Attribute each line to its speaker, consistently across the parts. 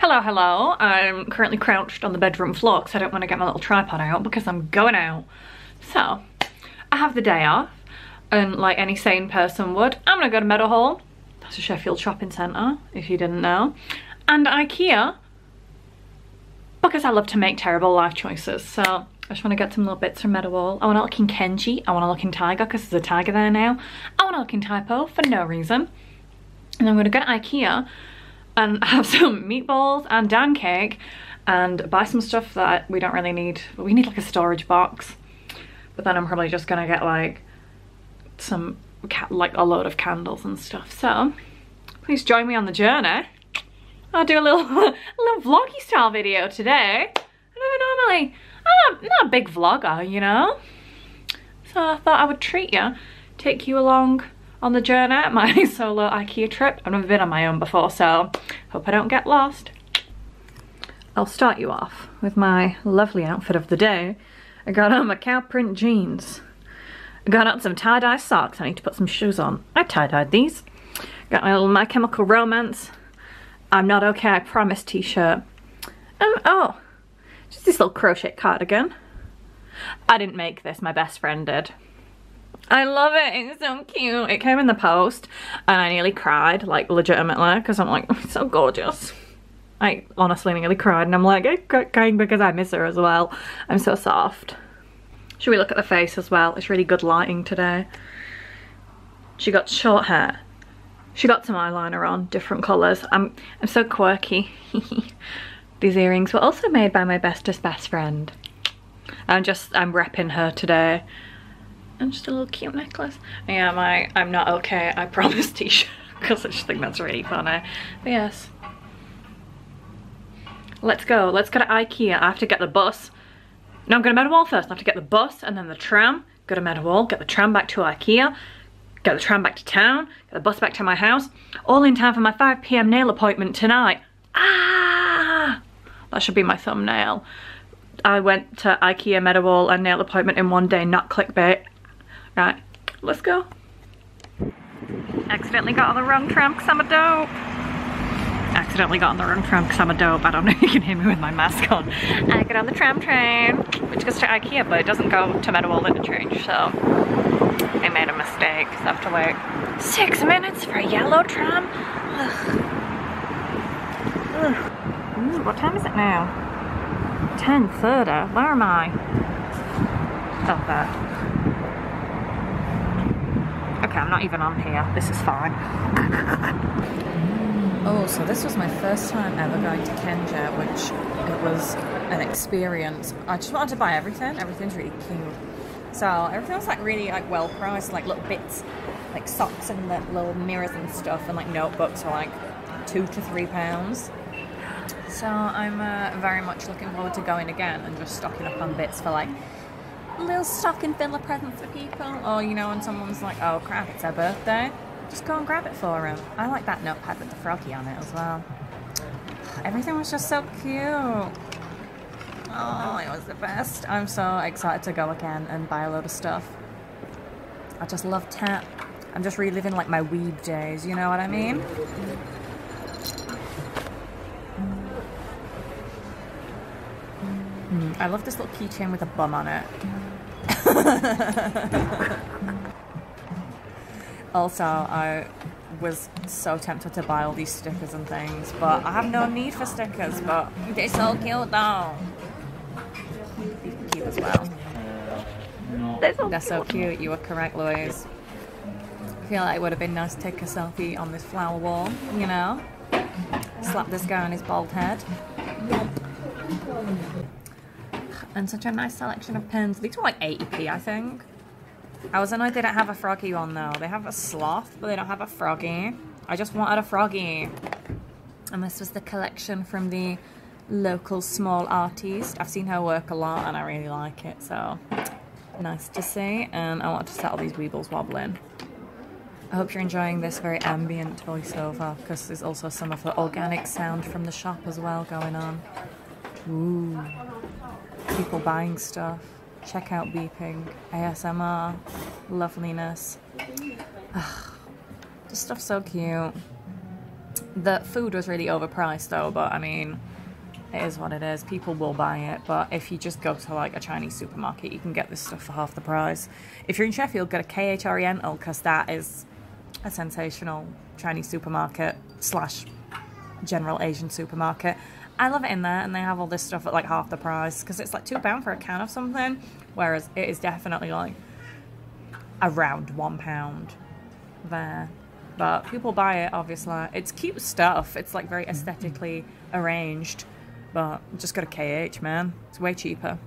Speaker 1: Hello, hello. I'm currently crouched on the bedroom floor because I don't want to get my little tripod out because I'm going out. So, I have the day off and like any sane person would, I'm gonna go to Meadowhall. That's a Sheffield shopping centre, if you didn't know. And Ikea, because I love to make terrible life choices. So I just want to get some little bits from Meadowhall. I want to look in Kenji. I want to look in Tiger because there's a Tiger there now. I want to look in Typo for no reason. And I'm going to go to Ikea and have some meatballs and dan cake and buy some stuff that we don't really need. We need like a storage box. But then I'm probably just to get like some, like a load of candles and stuff. So please join me on the journey. I'll do a little, a little vloggy style video today. I don't normally, I'm not, not a big vlogger, you know? So I thought I would treat you, take you along on the journey, my solo Ikea trip. I've never been on my own before, so hope I don't get lost. I'll start you off with my lovely outfit of the day. I got on my cow print jeans. I got on some tie-dye socks. I need to put some shoes on. I tie-dyed these. Got my little My Chemical Romance I'm Not Okay, I Promise t-shirt. Um, oh, just this little crochet cardigan. I didn't make this, my best friend did. I love it, it's so cute. It came in the post and I nearly cried, like legitimately, because I'm like, it's so gorgeous. I honestly nearly cried and I'm like, I'm crying because I miss her as well. I'm so soft. Should we look at the face as well? It's really good lighting today. She got short hair she got some eyeliner on, different colours. I'm, I'm so quirky. These earrings were also made by my bestest best friend. I'm just, I'm repping her today. And just a little cute necklace. Yeah, my I'm not okay, I promise t-shirt. Because I just think that's really funny. But yes. Let's go. Let's go to Ikea. I have to get the bus. No, I'm going to Meadowhall first. I have to get the bus and then the tram. Go to Meadowhall, get the tram back to Ikea get the tram back to town, get the bus back to my house, all in time for my 5pm nail appointment tonight. Ah! That should be my thumbnail. I went to Ikea Meadowhall and nail appointment in one day, not clickbait. Right, let's go. Accidentally got on the wrong tram because I'm a dope. Accidentally got on the wrong tram because I'm a dope. I don't know if you can hear me with my mask on. I get on the tram train, which goes to Ikea, but it doesn't go to Meadowhall Interchange, so I made a mistake, so I have to wait six minutes for a yellow tram. Ugh. Ugh. Ooh, what time is it now? 10.30. Where am I? Oh, there. Okay, I'm not even on here. This is fine.
Speaker 2: oh, so this was my first time ever going to Kenji, which it was an experience. I just wanted to buy everything. Everything's really cute. So everything was like really like well priced, like little bits, like socks and little mirrors and stuff, and like notebooks were like two to three pounds. So I'm uh, very much looking forward to going again and just stocking up on bits for like little stocking filler presents for people, or you know, when someone's like, "Oh crap, it's their birthday," just go and grab it for them. I like that notepad with the froggy on it as well. Everything was just so cute. Oh, it was the best. I'm so excited to go again and buy a load of stuff. I just love tap. I'm just reliving like my weed days, you know what I mean? Mm, I love this little keychain with a bum on it. also, I was so tempted to buy all these stickers and things, but I have no need for stickers, but they're so cute though cute as well. They're so, They're so cute. You were correct, Louise. I feel like it would have been nice to take a selfie on this flower wall, you know? Slap this guy on his bald head. And such a nice selection of pins. These were like 80p, I think. I was annoyed they don't have a froggy one though. They have a sloth, but they don't have a froggy. I just wanted a froggy. And this was the collection from the local small artist. I've seen her work a lot and I really like it, so nice to see. And I want to settle these weebles wobbling. I hope you're enjoying this very ambient voiceover because there's also some of the organic sound from the shop as well going on. Ooh, people buying stuff, checkout beeping, ASMR, loveliness. Ugh, this stuff's so cute. The food was really overpriced though, but I mean, it is what it is. People will buy it, but if you just go to like a Chinese supermarket, you can get this stuff for half the price. If you're in Sheffield, go to KH Oriental because that is a sensational Chinese supermarket slash general Asian supermarket. I love it in there, and they have all this stuff at like half the price because it's like two pound for a can of something, whereas it is definitely like around one pound there. But people buy it, obviously. It's cute stuff. It's like very mm-hmm. aesthetically arranged. But just go to KH, man. It's way cheaper.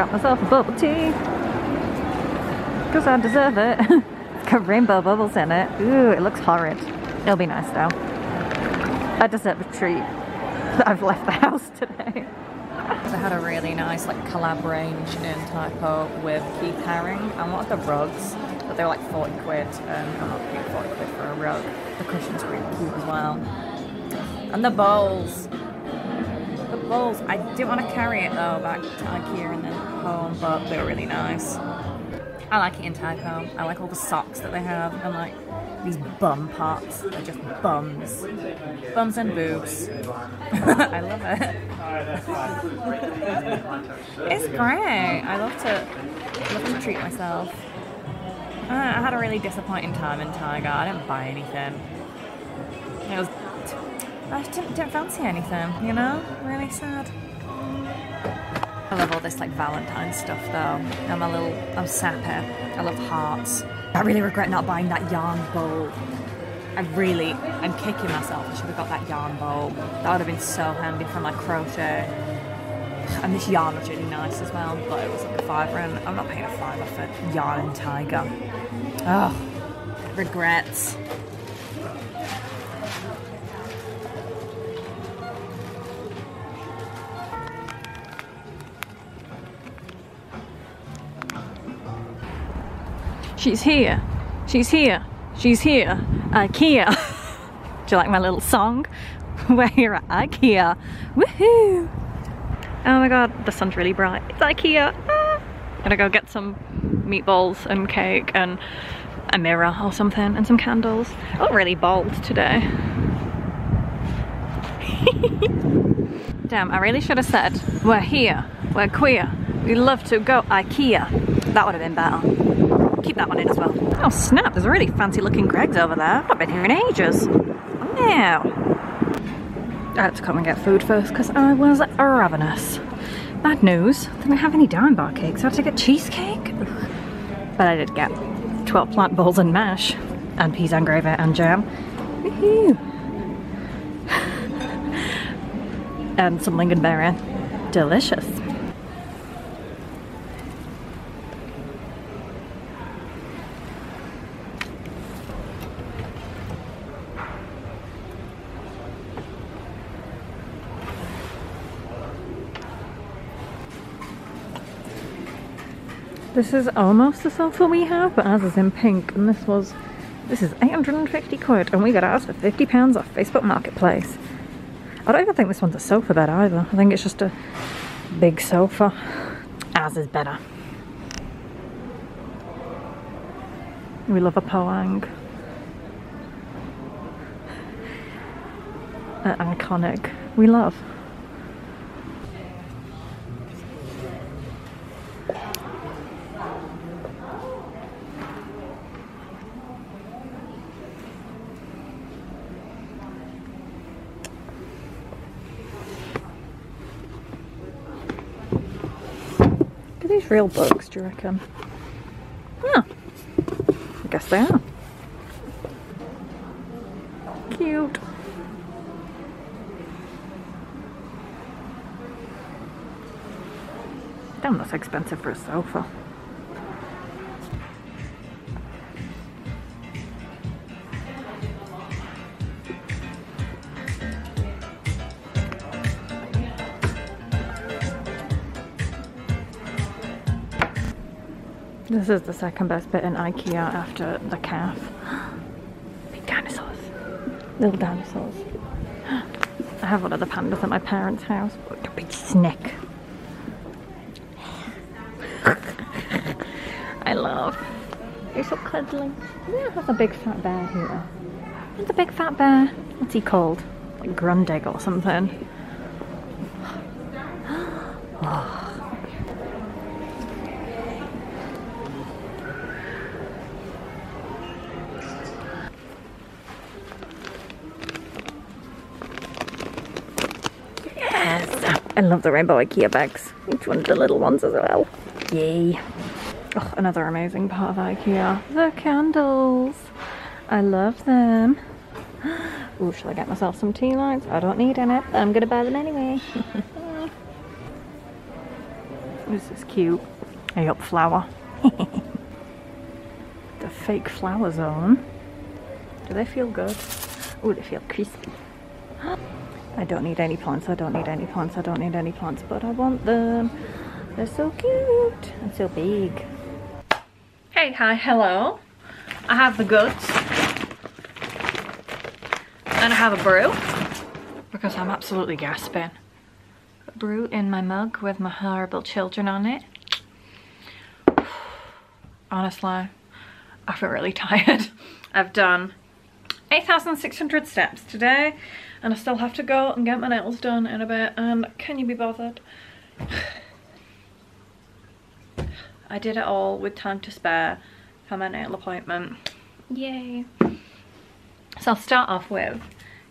Speaker 1: Got myself a bubble tea. Because I deserve it. it's got rainbow bubbles in it. Ooh, it looks horrid. It'll be nice though. I deserve a treat that I've left the house today.
Speaker 2: They had a really nice like collab range in Typo with Keith Haring. I wanted the rugs, but they were like 40 quid, and I'm not paying 40 quid for a rug. The cushion's really cute as well. And the bowls. Bowls. I didn't want to carry it though back to IKEA and then home, but they were really nice. I like it in Typo. I like all the socks that they have and like these bum pots. They're just bums. Bums and boobs. I love it. It's great. I love to love to treat myself. Uh, I had a really disappointing time in Tiger. I didn't buy anything. It was. I didn't, didn't fancy anything, you know? Really sad. I love all this like Valentine stuff though. I'm a little. I'm sappy. I love hearts. I really regret not buying that yarn bowl. I really. I'm kicking myself. I should have got that yarn bowl. That would have been so handy for my crochet. And this yarn was really nice as well, but it was like a fiver, and I'm not paying a fiver for yarn and tiger. Oh, regrets.
Speaker 1: She's here. She's here. She's here. IKEA. Do you like my little song? We're here at IKEA. Woohoo! Oh my god, the sun's really bright. It's IKEA. Ah. Gonna go get some meatballs and cake and a mirror or something and some candles. I look really bold today. Damn, I really should have said, we're here, we're queer, we love to go IKEA. That would have been better. Keep that one in as well. Oh snap, there's a really fancy looking Greggs over there. I've not been here in ages. Now. I had to come and get food first because I was ravenous. Bad news, didn't have any Daim bar cakes. I had to get cheesecake. But I did get 12 plant balls and mash and peas and gravy and jam. And some lingonberry. Delicious. This is almost the sofa we have, but ours is in pink, and this was, this is 850 quid, and we got ours for 50 pounds off Facebook Marketplace. I don't even think this one's a sofa bed either. I think it's just a big sofa. Ours is better. We love a Poäng. Uh, iconic. We love. Real bugs, do you reckon? Yeah. I guess they are. Cute. Damn, that's expensive for a sofa. This is the second best bit in Ikea after the calf. Big dinosaurs. Little dinosaurs. I have one of the pandas at my parents' house. Look, a big snake. I love. You're so cuddly. Yeah, there's a big fat bear here. There's a big fat bear. What's he called? Like Grundig or something. I love the rainbow IKEA bags. Each one of the little ones as well. Yay! Oh, another amazing part of IKEA. The candles. I love them. Ooh, shall I get myself some tea lights? I don't need any. I'm gonna buy them anyway. this is cute. A up flower. the fake flowers on. Do they feel good? Oh, they feel crispy. I don't need any plants, I don't need any plants, I don't need any plants, but I want them. They're so cute and so big. Hey, hi, hello. I have the goods. And I have a brew. Because I'm absolutely gasping. A brew in my mug with my horrible children on it. Honestly, I feel really tired. I've done 8,600 steps today and I still have to go and get my nails done in a bit and can you be bothered? I did it all with time to spare for my nail appointment. Yay. So I'll start off with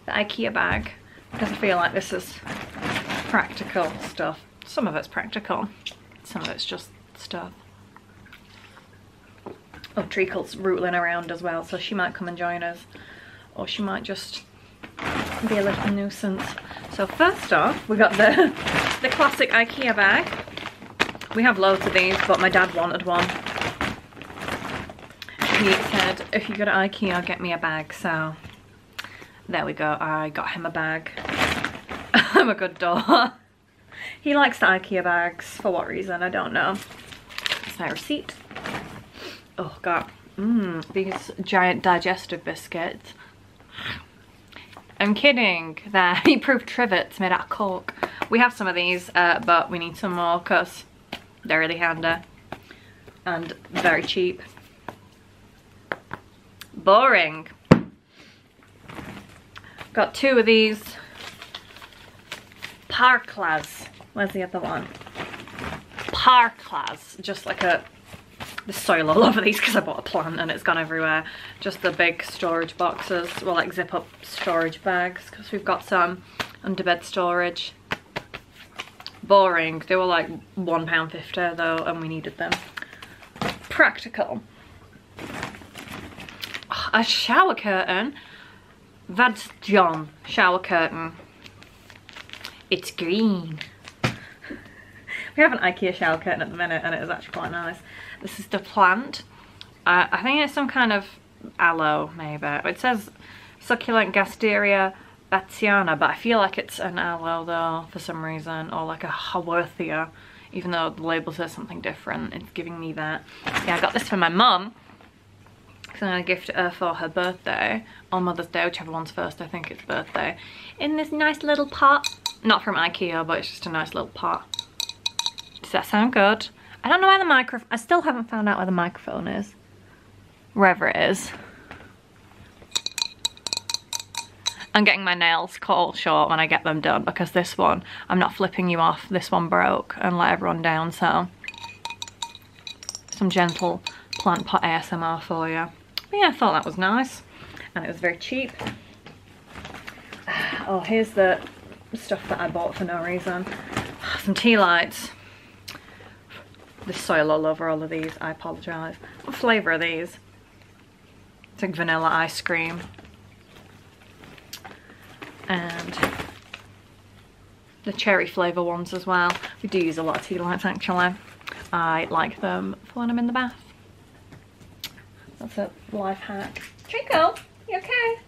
Speaker 1: the Ikea bag because I feel like this is practical stuff. Some of it's practical, some of it's just stuff. Oh, Treacle's rootling around as well, so she might come and join us. Or she might just be a little nuisance. So first off, we got the, the classic Ikea bag. We have loads of these, but my dad wanted one. He said, if you go to Ikea, get me a bag. So there we go. I got him a bag. I'm a good daughter. He likes the Ikea bags. For what reason? I don't know. It's my receipt. Oh, God. Mmm, these giant digestive biscuits. I'm kidding. They're heat-proof trivets made out of cork. We have some of these, uh, but we need some more because they're really handy and very cheap. Boring. Got two of these Parklas. Where's the other one? Parklas. Just like a the soil all over these because I bought a plant and it's gone everywhere. Just the big storage boxes, well like zip up storage bags because we've got some under bed storage. Boring, they were like £1.50 though and we needed them. Practical. A shower curtain. That's John shower curtain. It's green. We have an Ikea shower curtain at the minute and it is actually quite nice. This is the plant. Uh, I think it's some kind of aloe, maybe. It says succulent Gasteria batesiana, but I feel like it's an aloe though, for some reason, or like a haworthia, even though the label says something different. It's giving me that. Yeah, I got this for my mum. So I'm going to gift her for her birthday, or Mother's Day, whichever one's first, I think it's birthday, in this nice little pot. Not from Ikea, but it's just a nice little pot. Does that sound good? I don't know where the microphone, I still haven't found out where the microphone is. Wherever it is. I'm getting my nails cut all short when I get them done because this one, I'm not flipping you off. This one broke and let everyone down, so some gentle plant pot ASMR for you. But yeah, I thought that was nice and it was very cheap. Oh, here's the stuff that I bought for no reason. Some tea lights. There's soil all over all of these, I apologise. What flavour are these? It's like vanilla ice cream. And the cherry flavour ones as well. We do use a lot of tea lights actually. I like them for when I'm in the bath. That's a life hack. Treacle, you okay?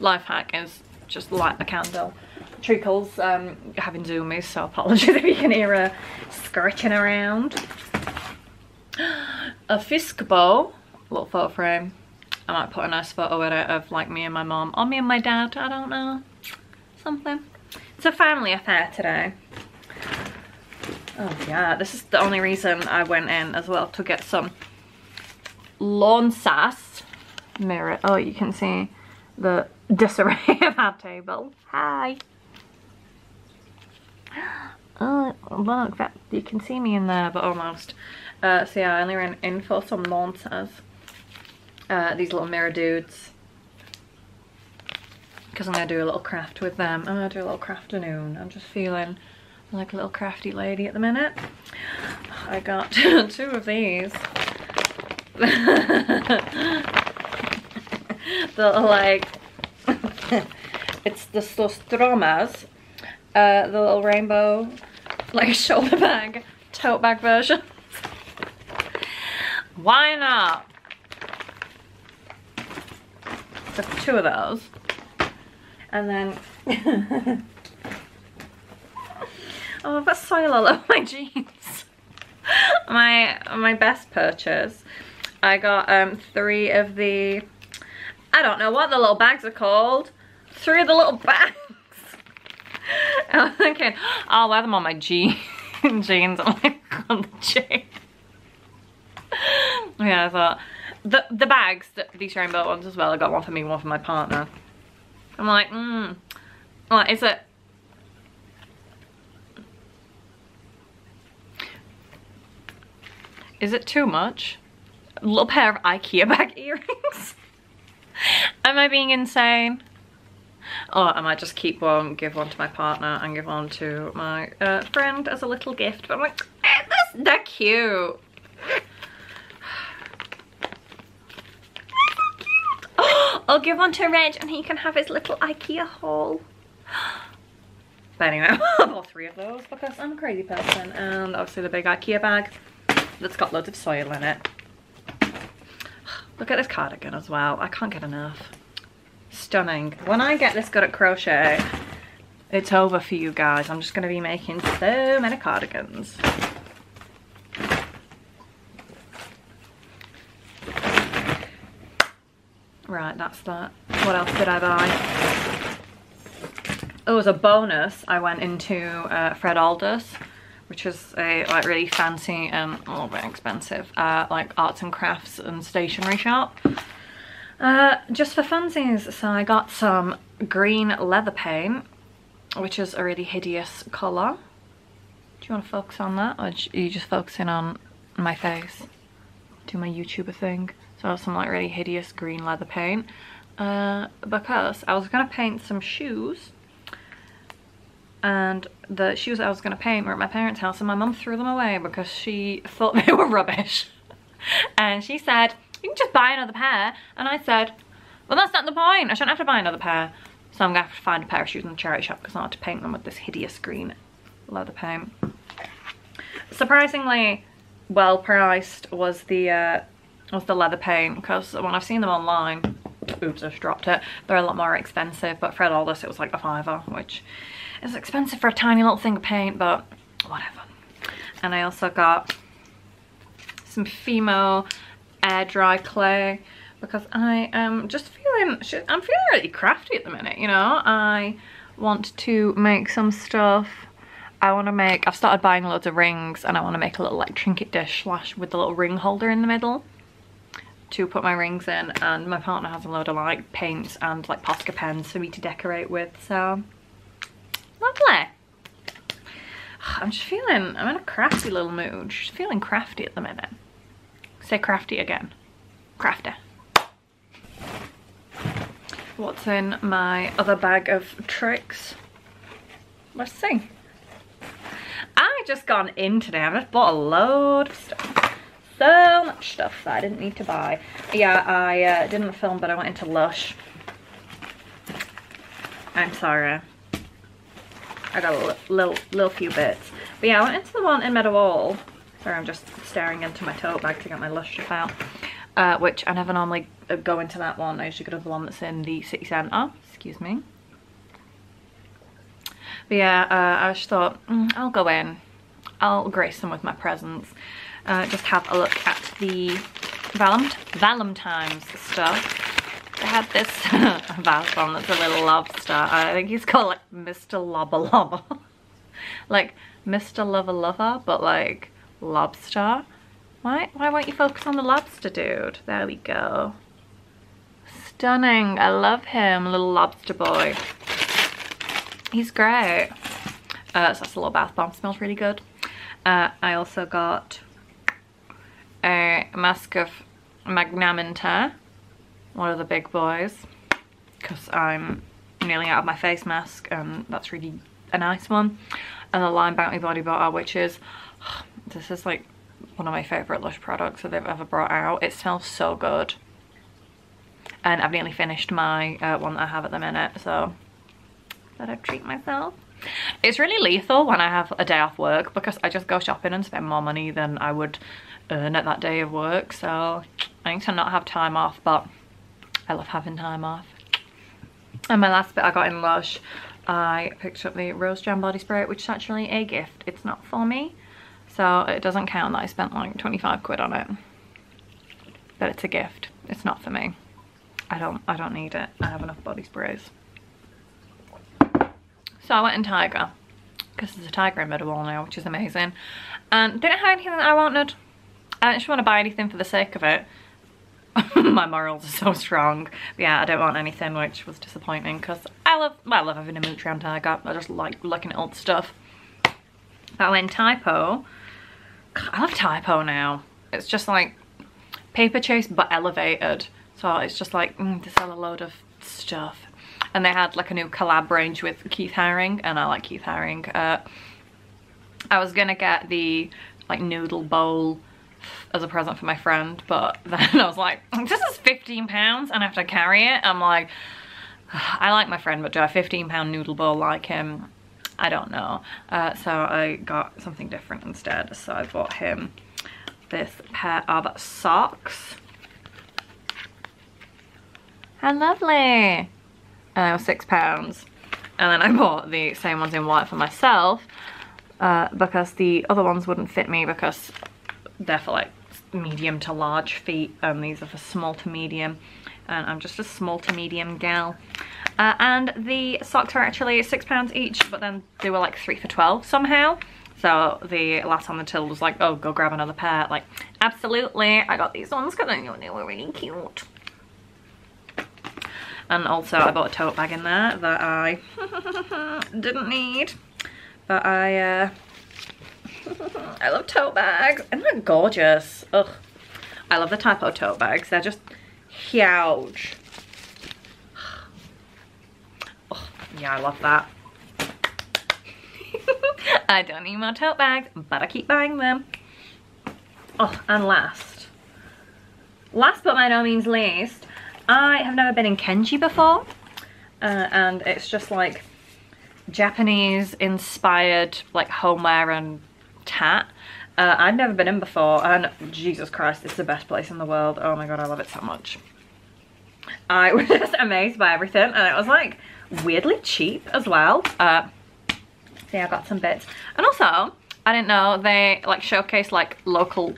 Speaker 1: Life hack is just light the candle. Treacle's um, having zoomies, so apologies if you can hear her scratching around. a Fiskbo, little photo frame. I might put a nice photo in it of like me and my mom or me and my dad, I don't know. Something. It's a family affair today. Oh yeah, this is the only reason I went in as well to get some lawn sass mirror. Oh, you can see the disarray of our table. Hi. Oh, look, that you can see me in there, but almost. Uh, so yeah, I only ran in for some sass. Uh, these little mirror dudes. Because I'm going to do a little craft with them. I'm going to do a little craft afternoon. I'm just feeling like a little crafty lady at the minute. I got two of these. the like, it's the Stromas, uh, the little rainbow, like a shoulder bag, tote bag version. Why not? So two of those. And then Oh, I've got soil all over my jeans. my my best purchase. I got um three of the I don't know what the little bags are called. Three of the little bags. I was thinking, I'll wear them on my jeans. jeans. Oh my god, the jeans. yeah, I thought the the bags, the, these rainbow ones as well. I got one for me, one for my partner. I'm like, hmm. Like, is it Is it too much? A little pair of Ikea bag earrings? Am I being insane? Or I might just keep one, give one to my partner and give one to my uh, friend as a little gift. But I'm like, eh, that's, they're cute. I'll give one to Reg and he can have his little Ikea haul. But anyway, I bought three of those because I'm a crazy person and obviously the big Ikea bag that's got loads of soil in it. Look at this cardigan as well. I can't get enough. Stunning. When I get this good at crochet, it's over for you guys. I'm just going to be making so many cardigans. Right, that's that. What else did I buy? Oh, as a bonus, I went into uh, Fred Aldous which is a like really fancy and a little bit expensive uh, like arts and crafts and stationery shop. Uh, just for funsies, so I got some green leather paint, which is a really hideous colour. Do you want to focus on that or are you just focusing on my face? Do my YouTuber thing. So I have some like really hideous green leather paint. Uh, because I was going to paint some shoes and the shoes I was going to paint were at my parents' house and my mum threw them away because she thought they were rubbish. and she said, you can just buy another pair. And I said, well, that's not the point. I shouldn't have to buy another pair. So I'm going to have to find a pair of shoes in the charity shop because I had to paint them with this hideous green leather paint. Surprisingly well priced was the uh, was the leather paint because when I've seen them online, oops, I just dropped it. They're a lot more expensive, but for all this, it was like a fiver, which is expensive for a tiny little thing of paint, but whatever. And I also got some Fimo air dry clay because I am just feeling, I'm feeling really crafty at the minute, you know? I want to make some stuff. I want to make, I've started buying loads of rings and I want to make a little like trinket dish slash with the little ring holder in the middle to put my rings in and my partner has a load of like paints and like Posca pens for me to decorate with so Lovely. I'm just feeling, I'm in a crafty little mood. Just feeling crafty at the minute. Say crafty again. Crafty. What's in my other bag of tricks? Let's see. I just gone in today. I've just bought a load of stuff. So much stuff that I didn't need to buy. Yeah, I uh, didn't film, but I went into Lush. I'm sorry. I got a little, little few bits. But yeah, I went into the one in Meadowhall. Sorry, I'm just staring into my tote bag to get my stuff out. Uh, which I never normally uh, go into that one. I usually go to the one that's in the city centre. Excuse me. But yeah, uh, I just thought, mm, I'll go in. I'll grace them with my presence. uh, just have a look at the Valent Valentine's stuff. They had this bath bomb that's a little lobster. I think he's called like Mr. Lobber Lobber. like Mr. Lover Lover, but like lobster. Why, why won't you focus on the lobster dude? There we go. Stunning. I love him, little lobster boy. He's great. Uh, so that's a little bath bomb. Smells really good. Uh, I also got a mask of Magnaminty, one of the big boys, because I'm nearly out of my face mask and that's really a nice one. And the Lime Bounty Body Butter, which is, this is like one of my favourite Lush products that they've ever brought out. It smells so good. And I've nearly finished my uh, one that I have at the minute, so that I treat myself. It's really lethal when I have a day off work because I just go shopping and spend more money than I would earn at that day of work. So I need to not have time off, but I love having time off. And my last bit I got in Lush, I picked up the Rose Jam Body Spray, which is actually a gift. It's not for me, so it doesn't count that I spent like 25 quid on it. But it's a gift. It's not for me. I don't I don't need it. I have enough body sprays. So I went in Tiger because there's a Tiger in Meadowhall now, which is amazing. And didn't have anything that I wanted. I didn't just want to buy anything for the sake of it. My morals are so strong. But yeah, I don't want anything, which was disappointing because I love, well, I love having a mooch around Tiger. I just like looking at the stuff. But I went Typo. I love Typo now. It's just like Paperchase but elevated. So it's just like, mm, they sell a load of stuff. And they had like a new collab range with Keith Haring and I like Keith Haring. Uh, I was gonna get the like noodle bowl as a present for my friend but then I was like this is 15 pounds and I have to carry it I'm like I like my friend but do a 15 pound noodle bowl like him I don't know. Uh, so I got something different instead. So I bought him this pair of socks. How lovely. And they were six pounds. And then I bought the same ones in white for myself uh, because the other ones wouldn't fit me because they're for like medium to large feet and these are for small to medium and I'm just a small to medium gal uh, and the socks are actually six pounds each but then they were like three for 12 somehow so the last on the till was like oh go grab another pair like absolutely I got these ones because I knew they were really cute and also I bought a tote bag in there that I didn't need but I uh, I love tote bags. Isn't that gorgeous? Ugh. I love the Typo tote bags. They're just huge. Oh, yeah, I love that. I don't need more tote bags, but I keep buying them. Oh, and last. Last but by no means least, I have never been in Kenji before. Uh, and it's just like Japanese inspired like homeware and tat. Uh, I've never been in before and Jesus Christ, it's the best place in the world. Oh my God, I love it so much. I was just amazed by everything and it was like weirdly cheap as well. Uh, I got some bits. And also, I didn't know they like showcase like local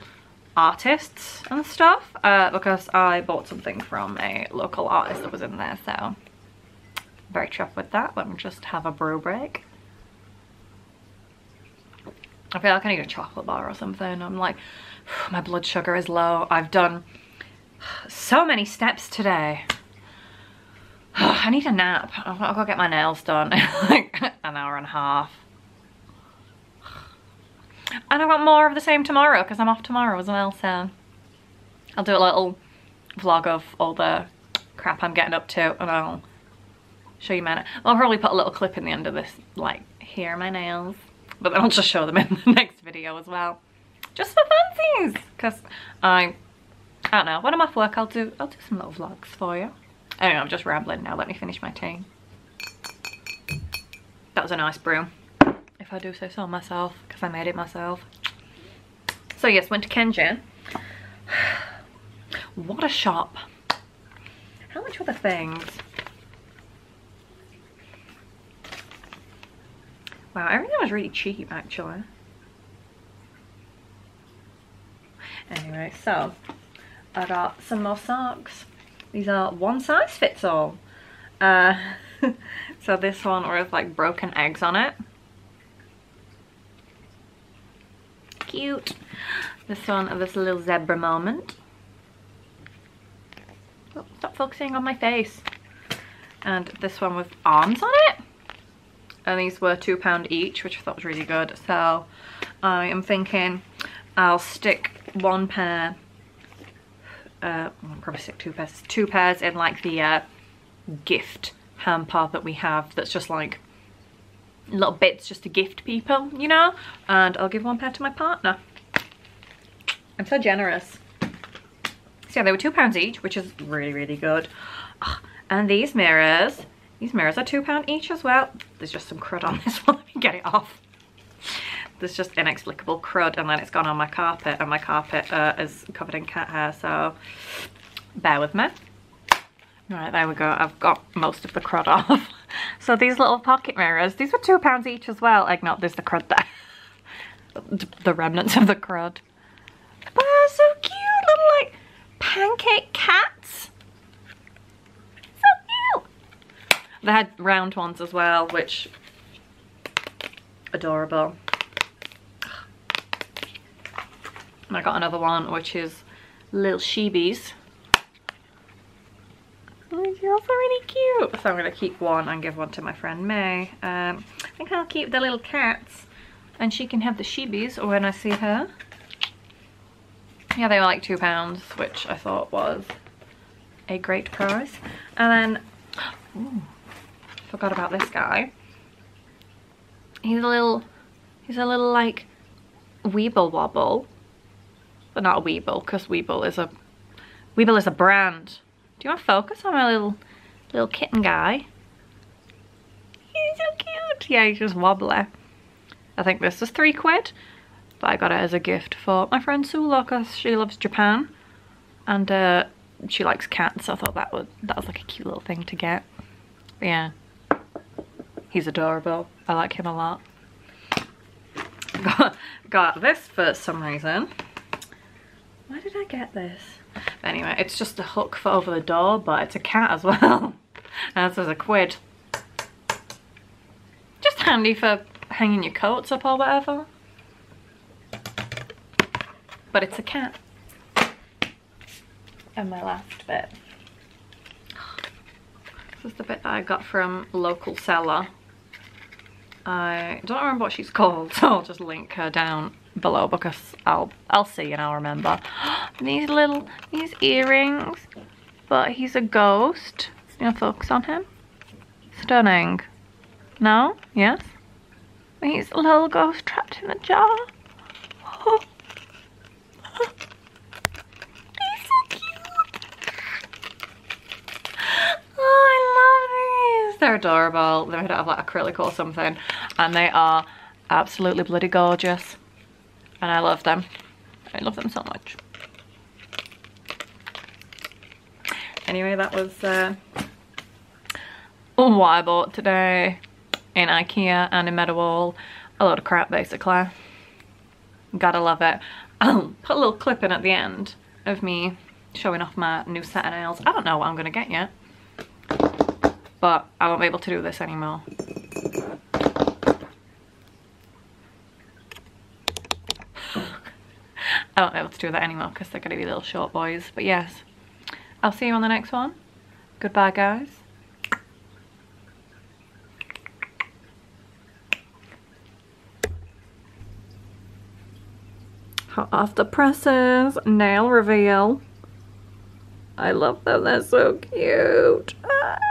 Speaker 1: artists and stuff uh, because I bought something from a local artist that was in there so very chuffed with that. Let me just have a brew break. I feel like I need a chocolate bar or something. I'm like, my blood sugar is low. I've done so many steps today. I need a nap. I'll go get my nails done like an hour and a half. And I want more of the same tomorrow because I'm off tomorrow as well, so I'll do a little vlog of all the crap I'm getting up to and I'll show you my nails. I'll probably put a little clip in the end of this, like, here are my nails but then I'll just show them in the next video as well. Just for fancies, because I, I don't know, when I'm off work I'll do, I'll do some little vlogs for you. Anyway, I'm just rambling now, let me finish my tea. That was a nice brew, if I do say so myself, because I made it myself. So yes, went to Kenji. what a shop. How much were the things? Wow, everything was really cheap actually. Anyway, so I got some more socks. These are one size fits all. Uh, so this one with like broken eggs on it. Cute. This one, this little zebra moment. Oh, stop focusing on my face. And this one with arms on it. And these were £2 each, which I thought was really good. So I am thinking I'll stick one pair, uh, probably stick two pairs, two pairs in like the uh, gift hamper that we have that's just like little bits just to gift people, you know? And I'll give one pair to my partner. I'm so generous. So yeah, they were two pounds each, which is really, really good. Oh, and these mirrors, these mirrors are two pound each as well. There's just some crud on this one, let me get it off. There's just inexplicable crud and then it's gone on my carpet and my carpet uh, is covered in cat hair, so bear with me. Right, there we go. I've got most of the crud off. so these little pocket mirrors, these were two pounds each as well. Like, no, there's the crud there. the remnants of the crud. But they're so cute, little like pancake cats. So cute. They had round ones as well, which adorable. And I got another one, which is little sheebies are also really cute. So I'm going to keep one and give one to my friend May. Um, I think I'll keep the little cats and she can have the sheebies when I see her. Yeah, they were like two pounds, which I thought was a great price. And then, ooh, forgot about this guy. He's a little, he's a little like Weeble Wobble, but not a Weeble, because Weeble is a, Weeble is a brand do you want to focus on my little little kitten guy? He's so cute. Yeah, he's just wobbly. I think this is three quid, but I got it as a gift for my friend Sula because she loves Japan and uh, she likes cats. So I thought that was that was like a cute little thing to get. Yeah, he's adorable. I like him a lot. Got this for some reason. Why did I get this? Anyway, it's just a hook for over the door, but it's a cat as well. and this is a quid. Just handy for hanging your coats up or whatever. But it's a cat. And my last bit. This is the bit that I got from local seller. I don't remember what she's called, so I'll just link her down below because I'll I'll see and I'll remember. these little these earrings, but he's a ghost. You know, focus on him. Stunning. No? Yes? He's a little ghost trapped in a jar. Oh. He's so cute. Oh, I love these. They're adorable. They're made out of like acrylic or something. And they are absolutely bloody gorgeous and I love them. I love them so much. Anyway, that was uh, what I bought today in Ikea and in Meadowhall. A lot of crap basically. Gotta love it. I'll put a little clip in at the end of me showing off my new set of nails. I don't know what I'm gonna get yet. But I won't be able to do this anymore. I won't be able to do that anymore because they're going to be little short boys. But yes, I'll see you on the next one. Goodbye, guys. Hot off the presses, nail reveal. I love them, they're so cute. Ah.